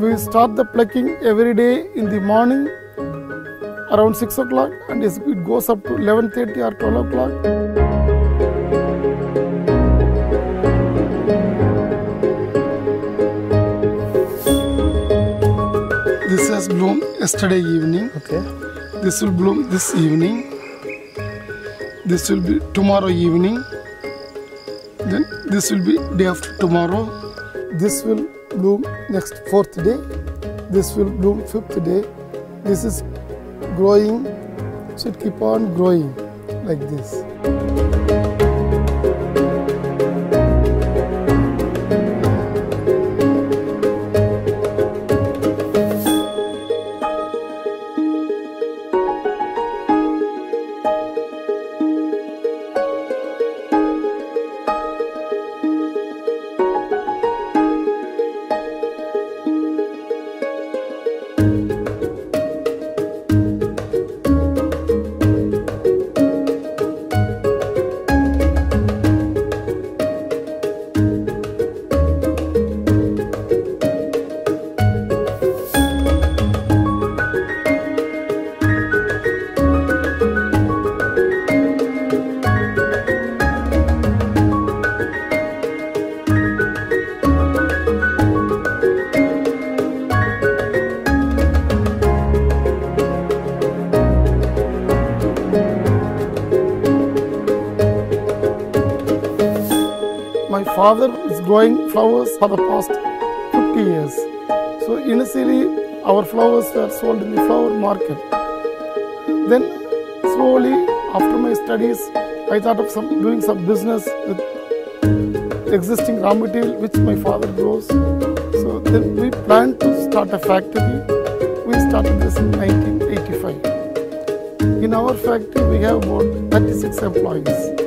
start the plucking every day in the morning around 6 o'clock and it goes up to 11.30 or 12 o'clock. This has bloomed yesterday evening. Okay. This will bloom this evening. This will be tomorrow evening. Then this will be day after tomorrow. This will bloom next fourth day. This will bloom fifth day. This is growing, should keep on growing like this. My father is growing flowers for the past 50 years. So initially our flowers were sold in the flower market. Then slowly after my studies I thought of some doing some business with existing raw material which my father grows. So then we planned to start a factory. We started this in 1985. In our factory we have about 36 employees.